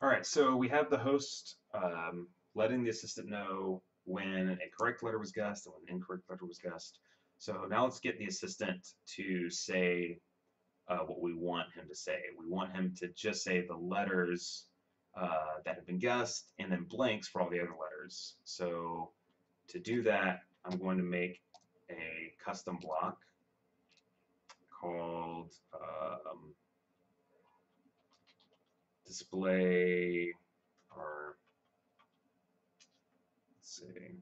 All right, so we have the host um, letting the assistant know when a correct letter was guessed and when an incorrect letter was guessed. So now let's get the assistant to say uh, what we want him to say. We want him to just say the letters uh, that have been guessed and then blanks for all the other letters. So to do that, I'm going to make a custom block called um, display or let's see.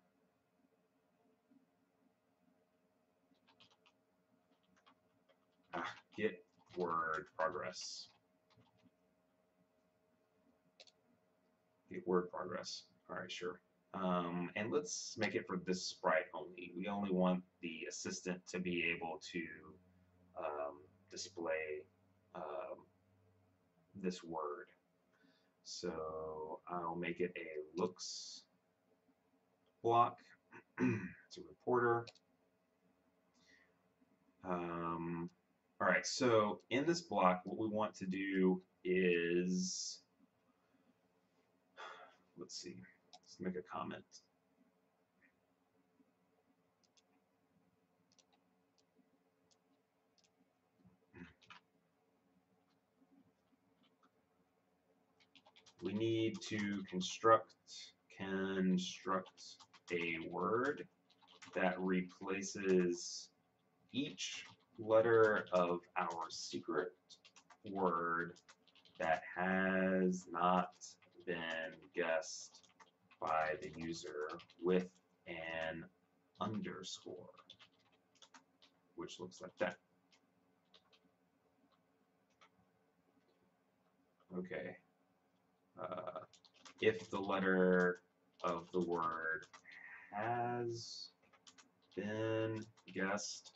Ah, get word progress. Get word progress. All right sure. Um, and let's make it for this sprite only. We only want the assistant to be able to um, display um, this word so I'll make it a looks block. it's a reporter. Um, all right, so in this block, what we want to do is, let's see, let's make a comment. We need to construct construct a word that replaces each letter of our secret word that has not been guessed by the user with an underscore, which looks like that. Okay, uh, if the letter of the word has been guessed,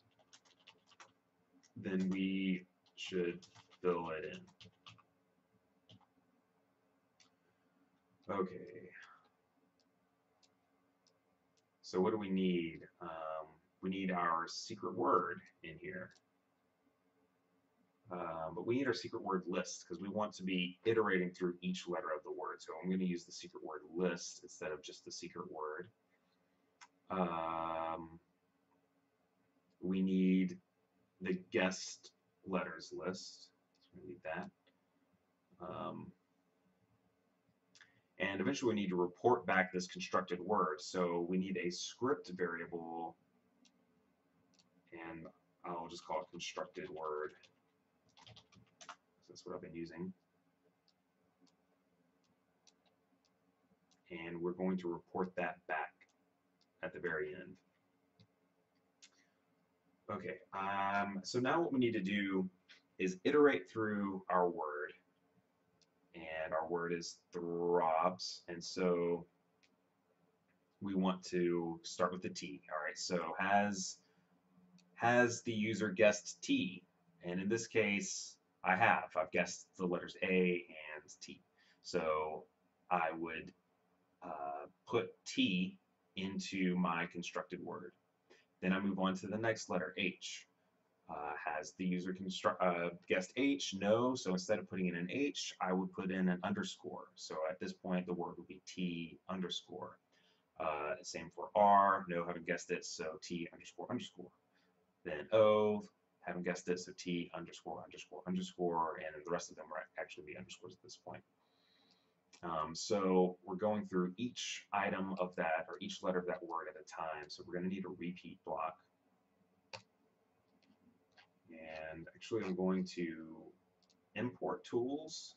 then we should fill it in. Okay. So what do we need? Um, we need our secret word in here. Um, but we need our secret word list because we want to be iterating through each letter of the word. So I'm going to use the secret word list instead of just the secret word. Um, we need the guessed letters list. So we need that. Um, and eventually we need to report back this constructed word. So we need a script variable, and I'll just call it constructed word. That's what I've been using. And we're going to report that back at the very end. Okay, um, so now what we need to do is iterate through our word. And our word is throbs. And so we want to start with the T. All right, so has, has the user guessed T? And in this case, I have. I've guessed the letters A and T. So I would uh, put T into my constructed word. Then I move on to the next letter, H. Uh, has the user construct, uh, guessed H? No. So instead of putting in an H, I would put in an underscore. So at this point, the word would be T underscore. Uh, same for R. No, haven't guessed it. So T underscore underscore. Then O, haven't guessed it, so T underscore underscore underscore, and the rest of them are actually the underscores at this point. Um, so we're going through each item of that, or each letter of that word at a time, so we're going to need a repeat block. And actually I'm going to import tools,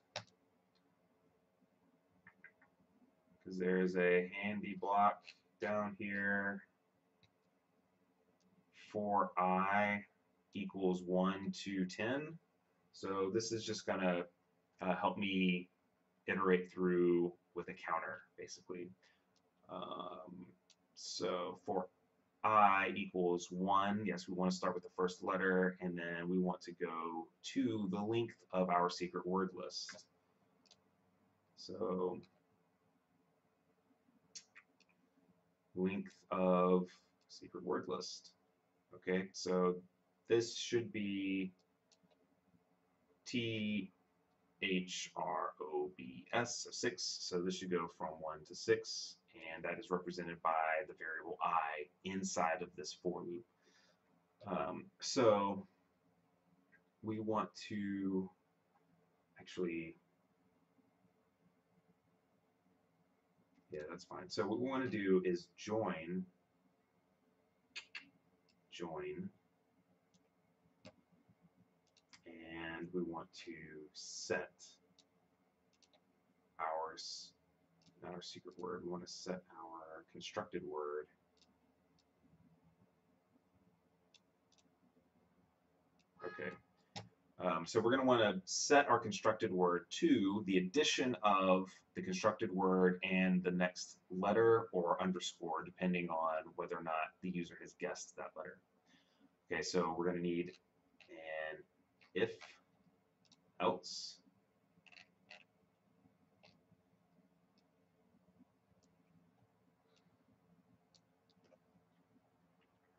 because there's a handy block down here for I equals 1 to 10. So this is just going to uh, help me iterate through with a counter, basically. Um, so for i equals 1, yes, we want to start with the first letter, and then we want to go to the length of our secret word list. So length of secret word list. Okay, so this should be T H R O B s, so 6, so this should go from 1 to 6, and that is represented by the variable i inside of this for loop. Um, so we want to actually, yeah, that's fine. So what we want to do is join, join, and we want to set our, not our secret word, we want to set our constructed word Okay. Um, so we're going to want to set our constructed word to the addition of the constructed word and the next letter or underscore, depending on whether or not the user has guessed that letter. Okay, so we're going to need an if else.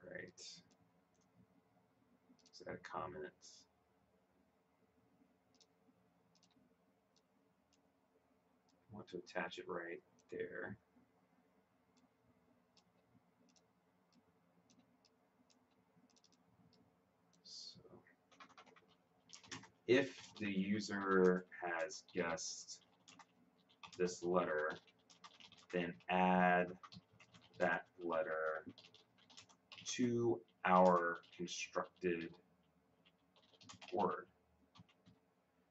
Right. So add a comment? I want to attach it right there. If the user has guessed this letter then add that letter to our constructed word.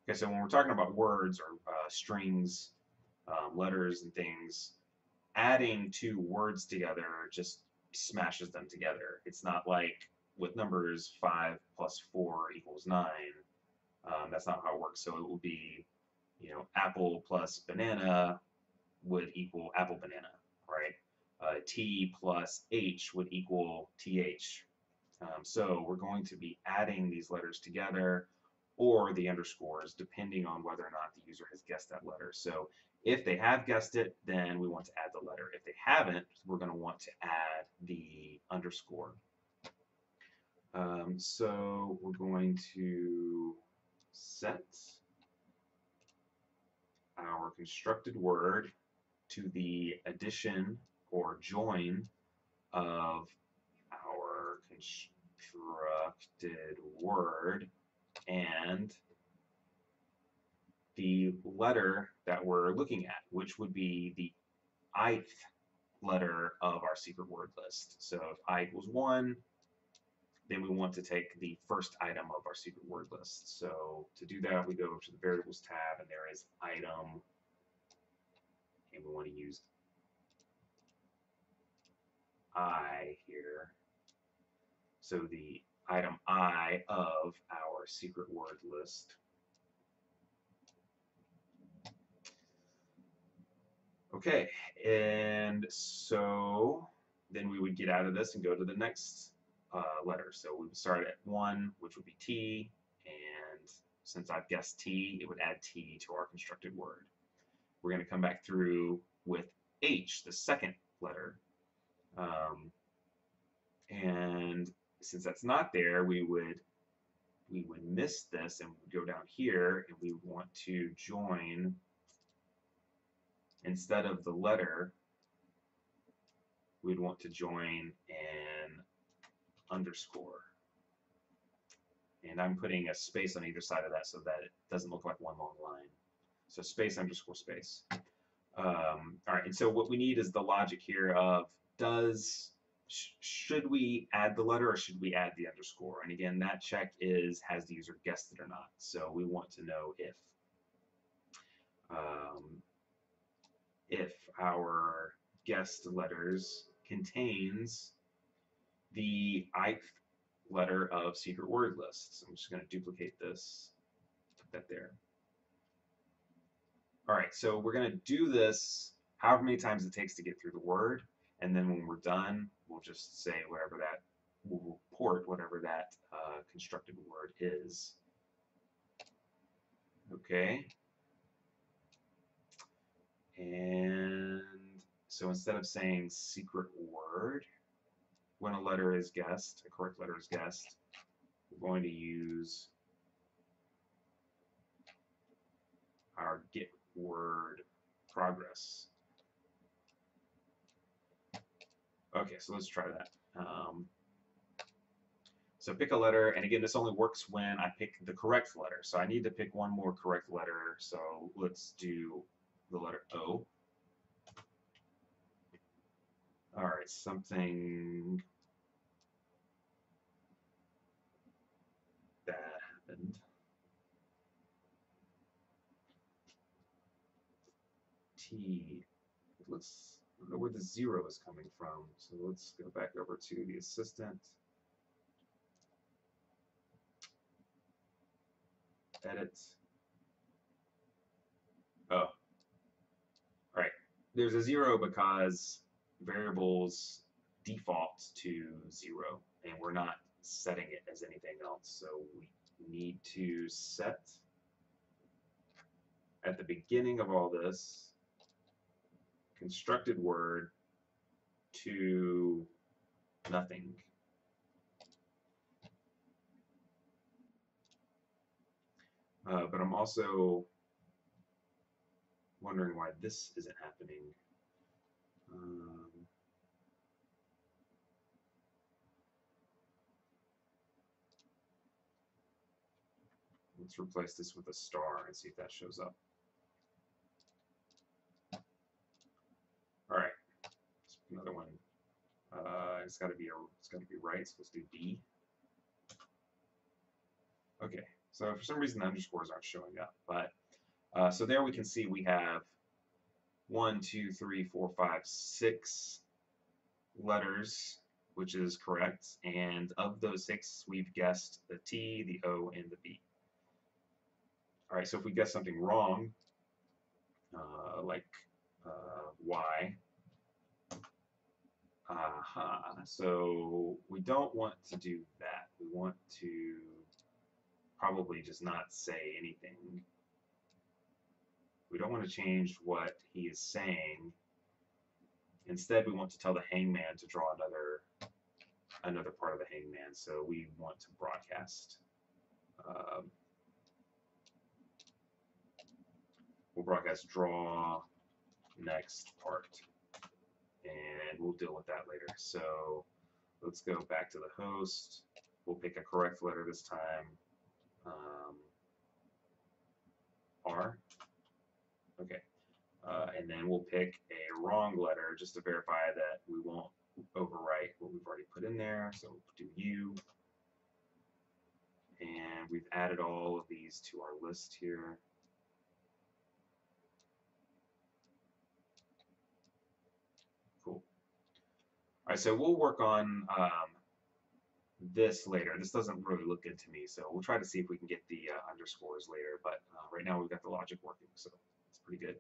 Okay, so when we're talking about words or uh, strings, um, letters and things, adding two words together just smashes them together. It's not like with numbers 5 plus 4 equals 9. Um, that's not how it works. So it will be, you know, apple plus banana would equal apple banana, right? Uh, T plus H would equal TH. Um, so we're going to be adding these letters together or the underscores depending on whether or not the user has guessed that letter. So if they have guessed it, then we want to add the letter. If they haven't, we're going to want to add the underscore. Um, so we're going to set our constructed word to the addition or join of our constructed word and the letter that we're looking at, which would be the ith letter of our secret word list. So if i equals 1, then we want to take the first item of our secret word list. So to do that, we go to the variables tab, and there is item, and we want to use I here. So the item I of our secret word list. Okay, and so then we would get out of this and go to the next uh, letter. So we would start at 1, which would be T, and since I've guessed T, it would add T to our constructed word. We're going to come back through with H, the second letter, um, and since that's not there, we would we would miss this and go down here and we want to join instead of the letter we'd want to join an underscore and I'm putting a space on either side of that so that it doesn't look like one long line so space underscore space um, alright and so what we need is the logic here of does sh should we add the letter or should we add the underscore? And again, that check is has the user guessed it or not. So we want to know if um, if our guessed letters contains the ith letter of secret word list. So I'm just going to duplicate this, put that there. All right, so we're going to do this however many times it takes to get through the word and then when we're done, we'll just say whatever that, we'll report whatever that uh, constructed word is. Okay. And so instead of saying secret word, when a letter is guessed, a correct letter is guessed, we're going to use our get word progress. Okay, so let's try that. Um, so pick a letter, and again, this only works when I pick the correct letter. So I need to pick one more correct letter. So let's do the letter O. All right, something happened. T. Let's I don't know where the zero is coming from. So let's go back over to the assistant. Edit. Oh. All right. There's a zero because variables default to zero, and we're not setting it as anything else. So we need to set at the beginning of all this constructed word to nothing. Uh, but I'm also wondering why this isn't happening. Um, let's replace this with a star and see if that shows up. All right, another one. Uh, it's got to be a, it's got to be right. So let's do D. Okay, so for some reason the underscores aren't showing up, but uh, so there we can see we have one, two, three, four, five, six letters, which is correct, and of those six, we've guessed the T, the O, and the B. All right, so if we guess something wrong, uh, like uh, Y, Aha, so we don't want to do that. We want to probably just not say anything. We don't want to change what he is saying. Instead, we want to tell the hangman to draw another another part of the hangman. So we want to broadcast. Um, we'll broadcast draw next part and we'll deal with that later. So let's go back to the host. We'll pick a correct letter this time. Um, R. Okay. Uh, and then we'll pick a wrong letter just to verify that we won't overwrite what we've already put in there. So do U. And we've added all of these to our list here. All right, so we'll work on um, this later. This doesn't really look good to me, so we'll try to see if we can get the uh, underscores later. But uh, right now we've got the logic working, so it's pretty good.